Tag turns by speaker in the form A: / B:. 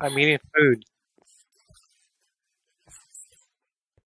A: I'm eating food.